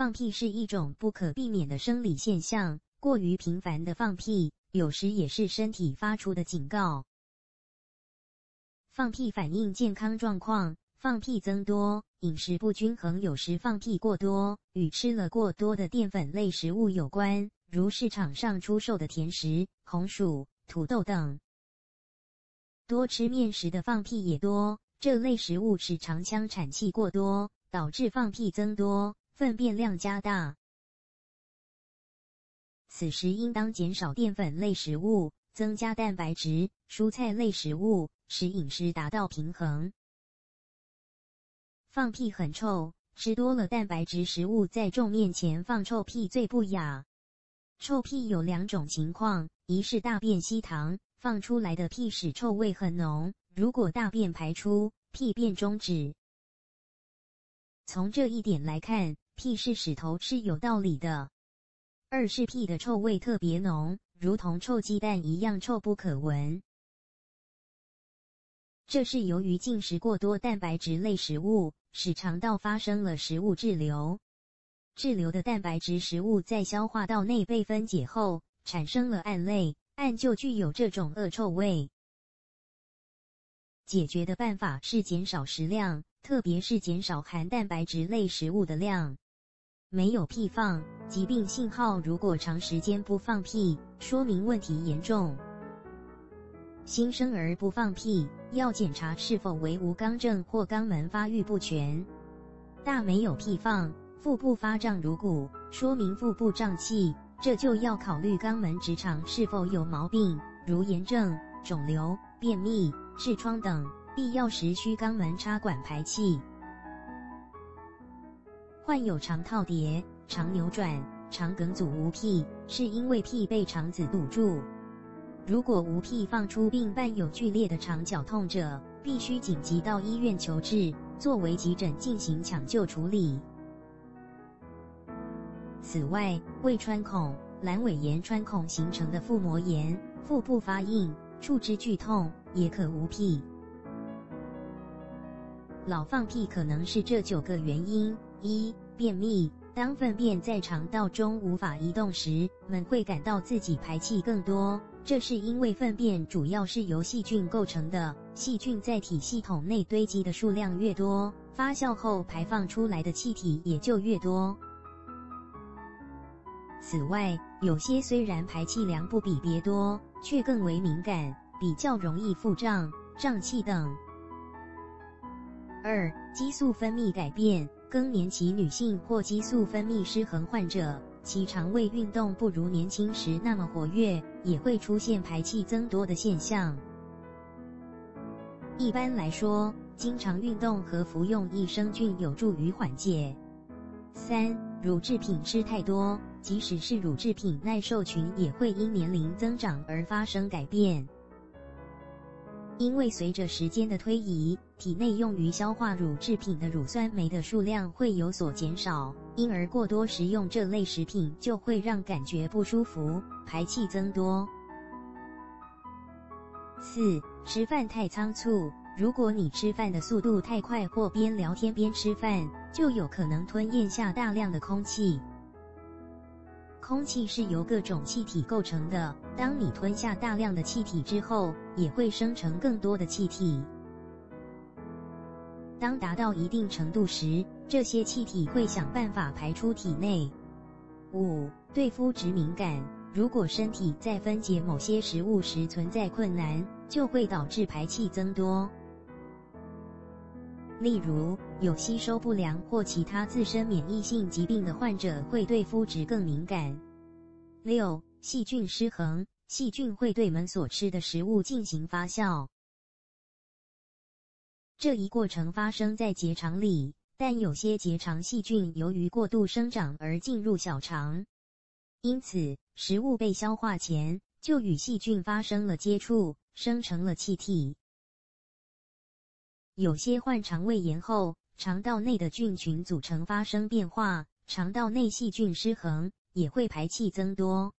放屁是一种不可避免的生理现象，过于频繁的放屁，有时也是身体发出的警告。放屁反映健康状况，放屁增多，饮食不均衡，有时放屁过多，与吃了过多的淀粉类食物有关，如市场上出售的甜食、红薯、土豆等。多吃面食的放屁也多，这类食物使肠腔产气过多，导致放屁增多，粪便量加大。此时应当减少淀粉类食物，增加蛋白质、蔬菜类食物。使饮食达到平衡。放屁很臭，吃多了蛋白质食物在众面前放臭屁最不雅。臭屁有两种情况：一是大便吸糖，放出来的屁屎臭味很浓；如果大便排出，屁便终止。从这一点来看，屁是屎头是有道理的。二是屁的臭味特别浓，如同臭鸡蛋一样臭不可闻。这是由于进食过多蛋白质类食物，使肠道发生了食物滞留。滞留的蛋白质食物在消化道内被分解后，产生了胺类，胺就具有这种恶臭味。解决的办法是减少食量，特别是减少含蛋白质类食物的量。没有屁放，疾病信号。如果长时间不放屁，说明问题严重。新生儿不放屁，要检查是否为无肛症或肛门发育不全。大没有屁放，腹部发胀如鼓，说明腹部胀气，这就要考虑肛门直肠是否有毛病，如炎症、肿瘤、便秘、痔疮等，必要时需肛门插管排气。患有肠套叠、肠扭转、肠梗阻无屁，是因为屁被肠子堵住。如果无屁放出并伴有剧烈的肠绞痛者，必须紧急到医院求治，作为急诊进行抢救处理。此外，胃穿孔、阑尾炎穿孔形成的腹膜炎、腹部发硬、触之剧痛，也可无屁。老放屁可能是这九个原因：一、便秘。当粪便在肠道中无法移动时，们会感到自己排气更多。这是因为粪便主要是由细菌构成的，细菌在体系统内堆积的数量越多，发酵后排放出来的气体也就越多。此外，有些虽然排气量不比别多，却更为敏感，比较容易腹胀、胀气等。二、激素分泌改变，更年期女性或激素分泌失衡患者。其肠胃运动不如年轻时那么活跃，也会出现排气增多的现象。一般来说，经常运动和服用益生菌有助于缓解。三、乳制品吃太多，即使是乳制品耐受群也会因年龄增长而发生改变。因为随着时间的推移，体内用于消化乳制品的乳酸酶的数量会有所减少，因而过多食用这类食品就会让感觉不舒服，排气增多。四、吃饭太仓促，如果你吃饭的速度太快或边聊天边吃饭，就有可能吞咽下大量的空气。空气是由各种气体构成的。当你吞下大量的气体之后，也会生成更多的气体。当达到一定程度时，这些气体会想办法排出体内。五、对肤质敏感，如果身体在分解某些食物时存在困难，就会导致排气增多。例如，有吸收不良或其他自身免疫性疾病的患者会对肤质更敏感。六、细菌失衡，细菌会对我们所吃的食物进行发酵，这一过程发生在结肠里，但有些结肠细菌由于过度生长而进入小肠，因此食物被消化前就与细菌发生了接触，生成了气体。有些患肠胃炎后，肠道内的菌群组成发生变化，肠道内细菌失衡，也会排气增多。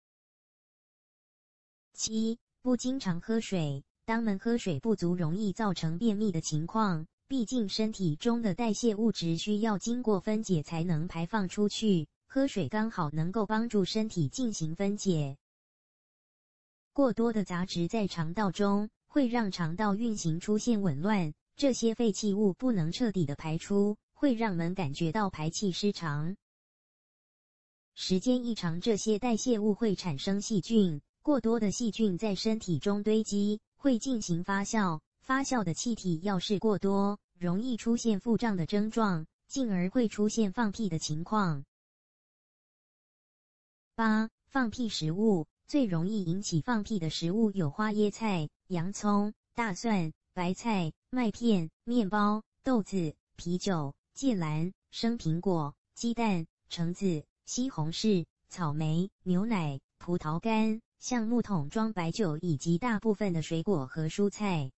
七不经常喝水，当们喝水不足，容易造成便秘的情况。毕竟身体中的代谢物质需要经过分解才能排放出去，喝水刚好能够帮助身体进行分解。过多的杂质在肠道中会让肠道运行出现紊乱，这些废弃物不能彻底的排出，会让人感觉到排气失常。时间一长，这些代谢物会产生细菌，过多的细菌在身体中堆积，会进行发酵。发酵的气体要是过多，容易出现腹胀的症状，进而会出现放屁的情况。八、放屁食物最容易引起放屁的食物有花椰菜、洋葱、大蒜、白菜、麦片、面包、豆子、啤酒、芥蓝、生苹果、鸡蛋、橙子、西红柿、草莓、牛奶、葡萄干、像木桶装白酒以及大部分的水果和蔬菜。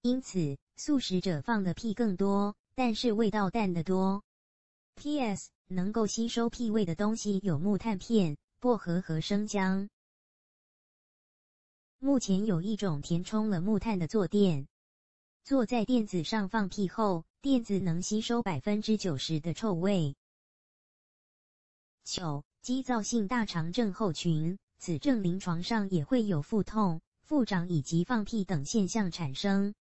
因此，素食者放的屁更多，但是味道淡的多。P.S. 能够吸收屁味的东西有木炭片、薄荷和生姜。目前有一种填充了木炭的坐垫，坐在垫子上放屁后，垫子能吸收百分之九十的臭味。九、肌躁性大肠症候群，此症临床上也会有腹痛、腹胀以及放屁等现象产生。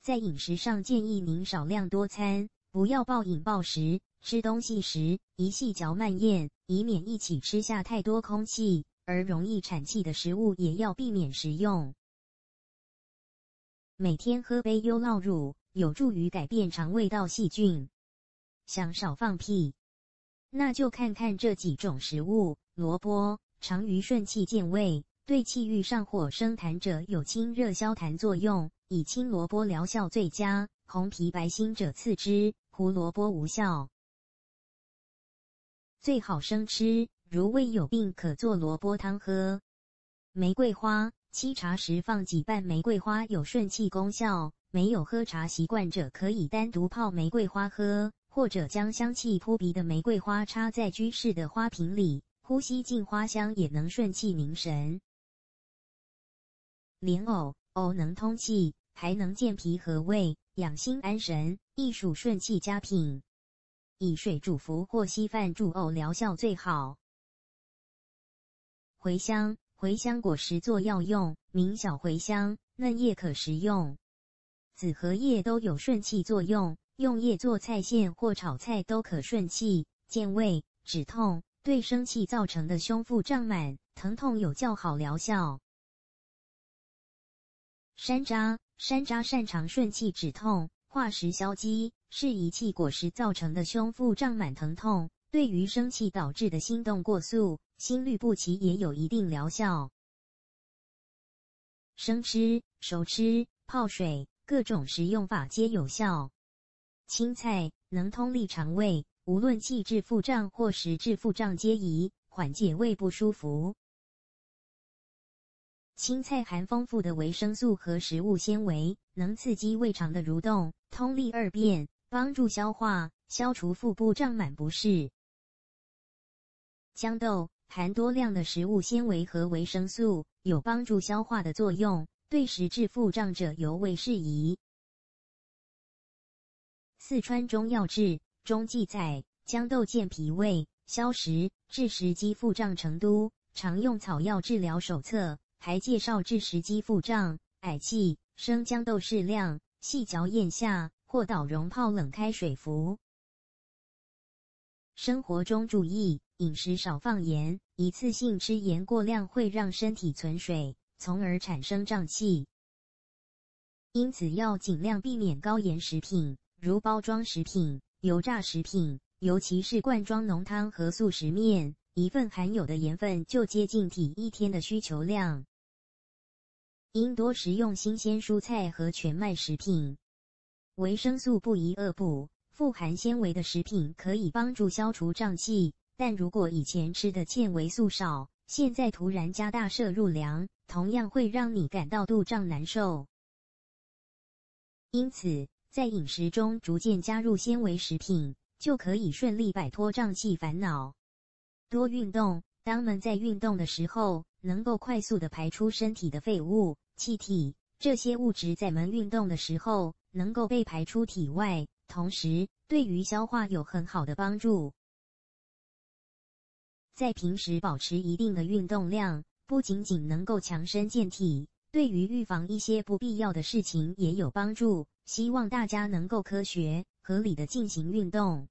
在饮食上，建议您少量多餐，不要暴饮暴食。吃东西时一细嚼慢咽，以免一起吃下太多空气而容易产气的食物，也要避免食用。每天喝杯优酪乳，有助于改变肠胃道细菌。想少放屁，那就看看这几种食物：萝卜，常于顺气健胃，对气郁上火生痰者有清热消痰作用。以青萝卜疗效最佳，红皮白心者次之，胡萝卜无效。最好生吃，如胃有病可做萝卜汤喝。玫瑰花沏茶时放几瓣玫瑰花有顺气功效，没有喝茶习惯者可以单独泡玫瑰花喝，或者将香气扑鼻的玫瑰花插在居室的花瓶里，呼吸进花香也能顺气凝神。莲藕。藕能通气，还能健脾和胃、养心安神，亦属顺气佳品。以水煮服或稀饭煮藕疗效最好。茴香，茴香果实做药用，名小茴香，嫩叶可食用，籽和叶都有顺气作用，用叶做菜馅或炒菜都可顺气、健胃、止痛，对生气造成的胸腹胀满、疼痛有较好疗效。山楂，山楂擅长顺气止痛、化食消积，是遗气果实造成的胸腹胀满疼痛，对于生气导致的心动过速、心律不齐也有一定疗效。生吃、熟吃、泡水，各种食用法皆有效。青菜能通利肠胃，无论气滞腹胀或食滞腹胀皆宜，缓解胃不舒服。青菜含丰富的维生素和食物纤维，能刺激胃肠的蠕动，通利二便，帮助消化，消除腹部胀满不适。豇豆含多量的食物纤维和维生素，有帮助消化的作用，对食滞腹胀者尤为适宜。四川中药志中记载，豇豆健脾胃、消食、治食积腹胀成都常用草药治疗手册。还介绍治食积腹胀、嗳气，生姜豆适量，细嚼咽下，或捣溶泡冷开水服。生活中注意饮食少放盐，一次性吃盐过量会让身体存水，从而产生胀气。因此要尽量避免高盐食品，如包装食品、油炸食品，尤其是罐装浓汤和速食面。一份含有的盐分就接近体一天的需求量。应多食用新鲜蔬菜和全麦食品。维生素不宜恶补，富含纤维的食品可以帮助消除胀气，但如果以前吃的纤维素少，现在突然加大摄入量，同样会让你感到肚胀难受。因此，在饮食中逐渐加入纤维食品，就可以顺利摆脱胀气烦恼。多运动，当们在运动的时候，能够快速的排出身体的废物、气体，这些物质在们运动的时候能够被排出体外，同时对于消化有很好的帮助。在平时保持一定的运动量，不仅仅能够强身健体，对于预防一些不必要的事情也有帮助。希望大家能够科学合理的进行运动。